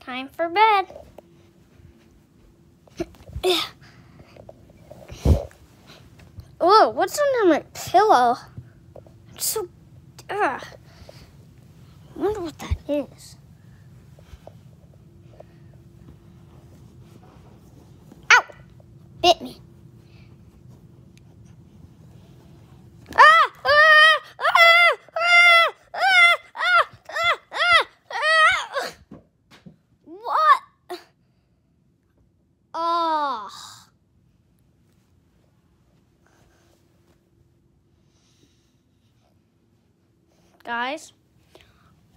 Time for bed. Oh, what's under my pillow? It's so. Ugh. I wonder what that is. Ow! Bit me.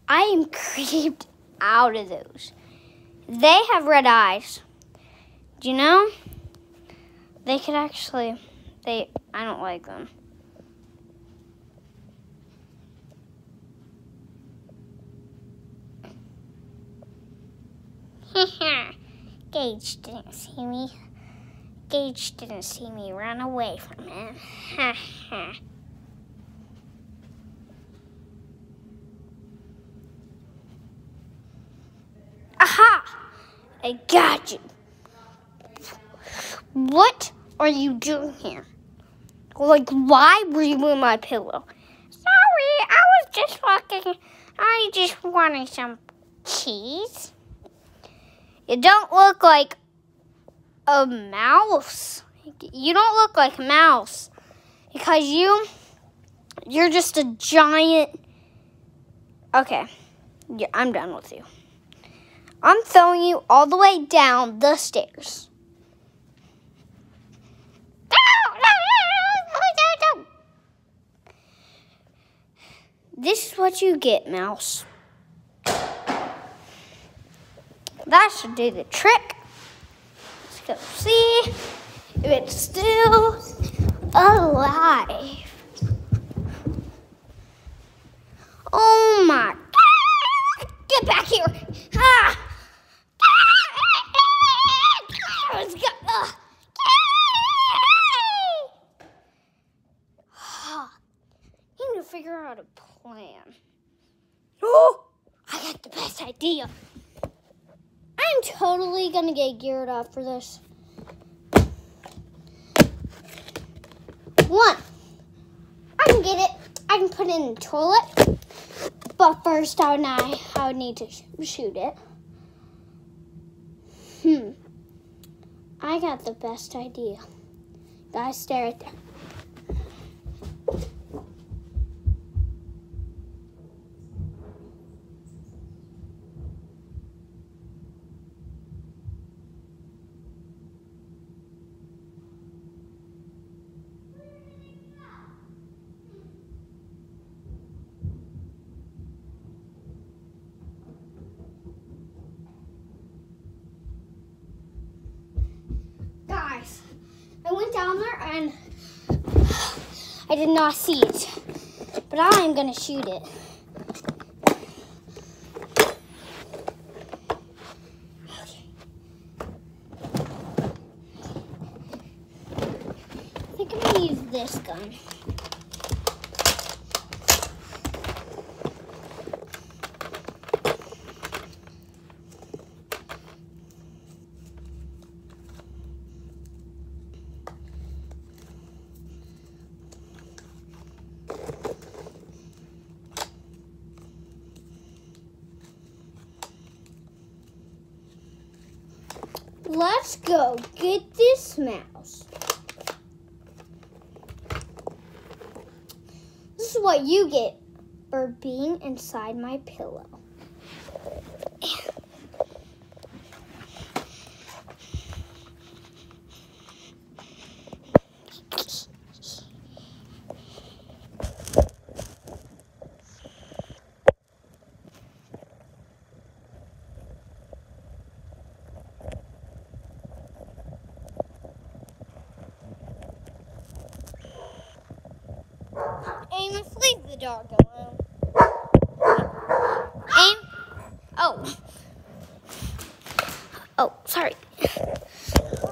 I am creeped out of those. They have red eyes. Do you know? They could actually, they, I don't like them. Gage didn't see me. Gage didn't see me run away from him. Ha ha. Aha! I got you. What are you doing here? Like, why were you in my pillow? Sorry, I was just walking. I just wanted some cheese. You don't look like a mouse. You don't look like a mouse because you you're just a giant. Okay, yeah, I'm done with you. I'm throwing you all the way down the stairs. This is what you get, mouse. That should do the trick. Let's go see if it's still alive. Plan. Oh! I got the best idea. I'm totally gonna get geared up for this. One, I can get it. I can put it in the toilet. But first, I would, not, I would need to sh- shoot it. Hmm. I got the best idea. Guys, stare at there. Guys, I went down there and I did not see it. But I am going to shoot it. Okay. I think I'm going to use this gun. Let's go get this mouse. This is what you get for being inside my pillow. Amos, leave the dog alone. Aim. Oh. Oh, sorry.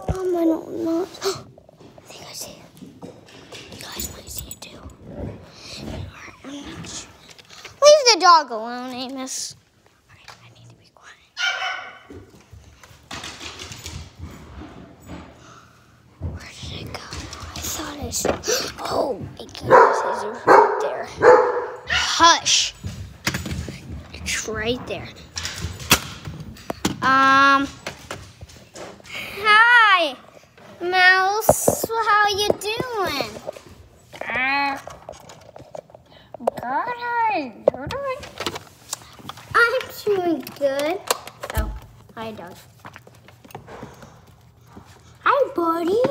Um, I don't know. I think I see it. You guys might see it too. Not. Leave the dog alone, Amos. Alright, I need to be quiet. Guys. Oh my goodness, it's right there. Hush. It's right there. Um. Hi, Mouse. How you doing? Uh, good. How you doing? I'm doing good. Oh, hi, dog. Hi, buddy.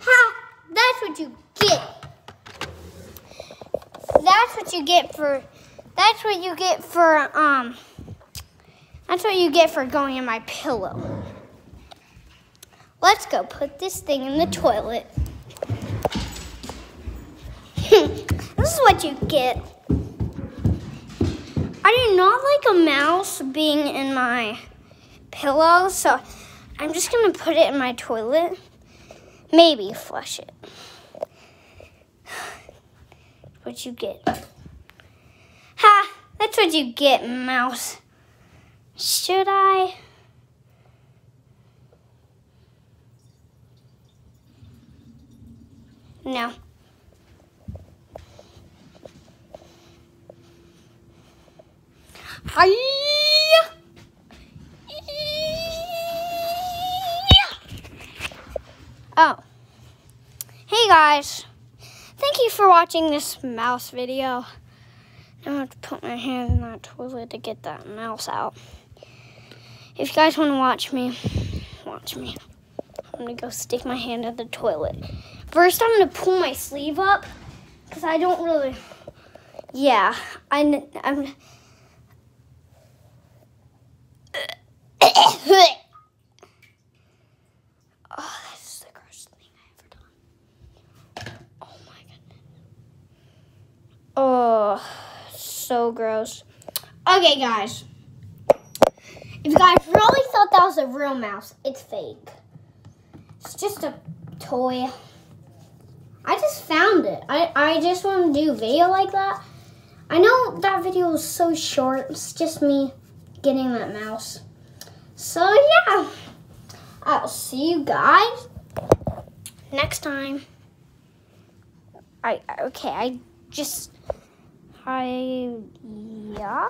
Ha! That's what you get. That's you get for. That's what you get for. Um. That's what you get for going in my pillow. Let's go put this thing in the toilet. this is what you get. I do not like a mouse being in my pillow, so I'm just gonna put it in my toilet. Maybe flush it. What you get. Ha! That's what you get, mouse. Should I? No. Hi. Oh. Hey guys. Thank you for watching this mouse video. I have to put my hand in that toilet to get that mouse out. If you guys want to watch me, watch me. I'm going to go stick my hand in the toilet. First, I'm going to pull my sleeve up because I don't really... Yeah, I, I'm... oh, that's the grossest thing I ever done. Oh my goodness. Oh, so gross. Okay, guys. If you guys really thought that was a real mouse, it's fake. It's just a toy. I just found it. I, I just want to do a video like that. I know that video was so short. It's just me getting that mouse. So yeah, I'll see you guys next time. I okay. I just I yeah.